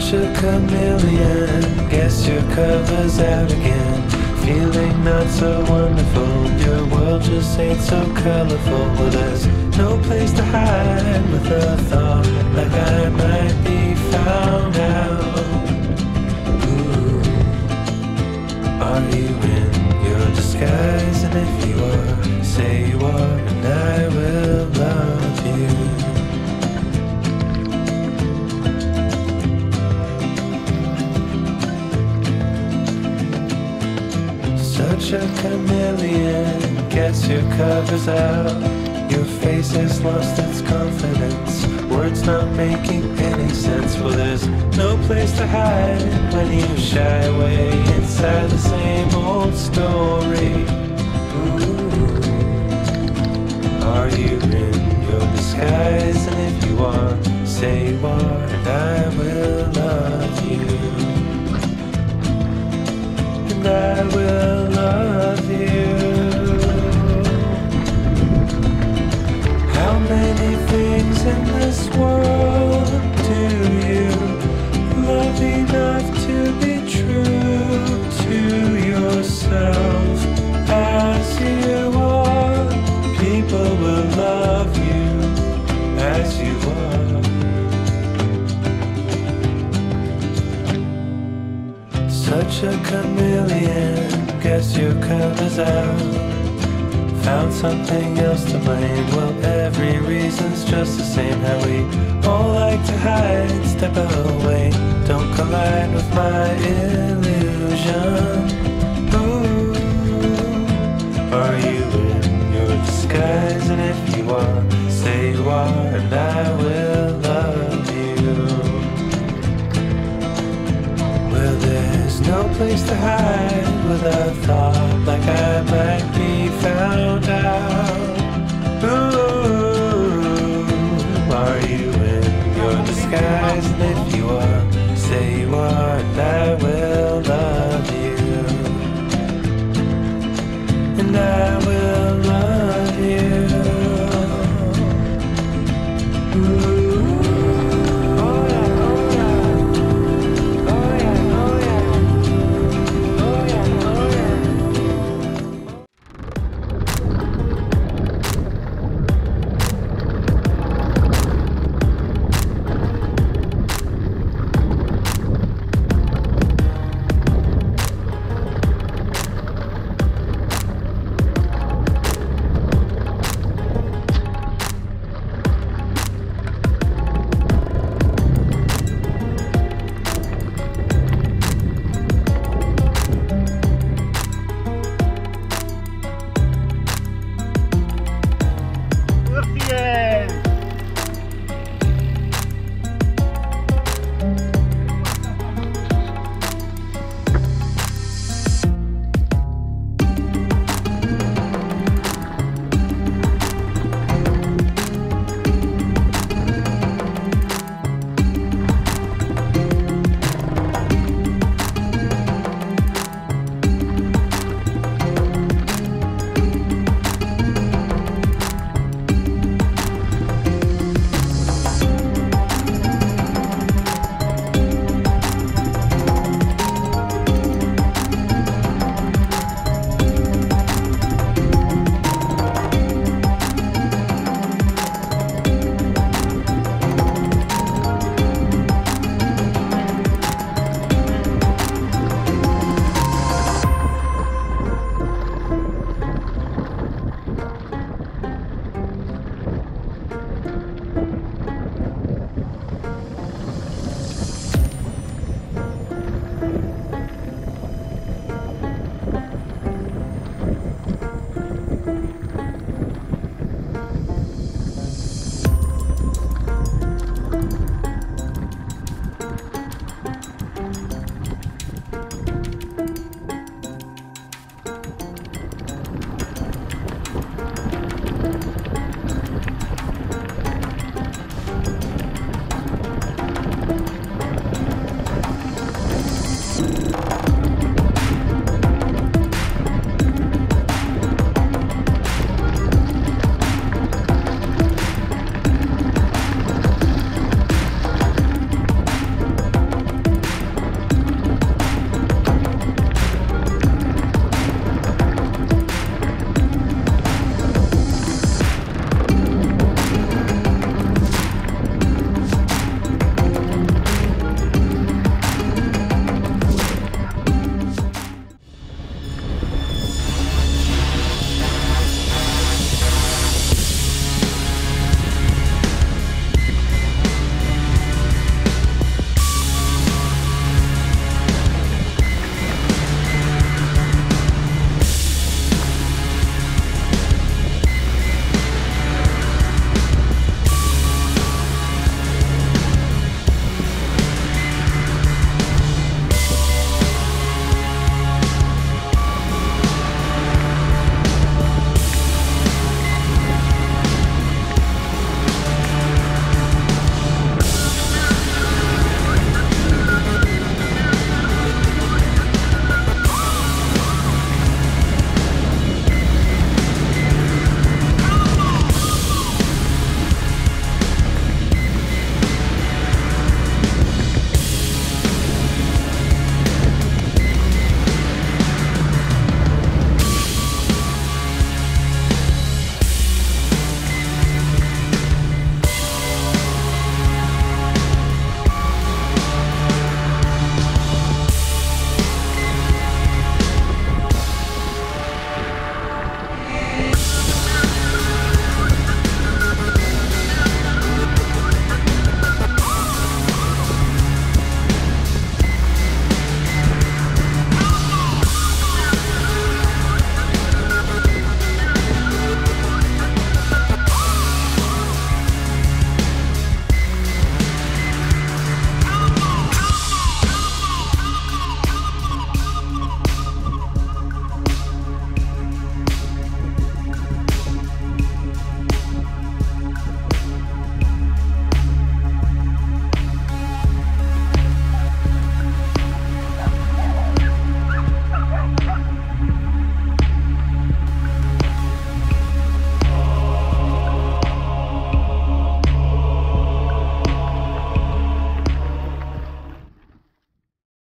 Such a chameleon, guess your cover's out again. Feeling not so wonderful, your world just ain't so colorful. Well, there's no place to hide with a thought your cover's out. Your face has lost its confidence. Words not making any sense. Well, there's no place to hide when you shy away inside the same old story. Ooh, are you in your disguise? And if you are, say you are, and I will love you and I will love you. In this world do you love enough to be true to yourself? As you are, people will love you as you are. Such a chameleon, guess your cover's out. Found something else to blame. Well, every reason's just the same. How we all like to hide, step away. Don't collide with my illusion. Ooh,